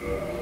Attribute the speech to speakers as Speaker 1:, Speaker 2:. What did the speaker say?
Speaker 1: Yeah.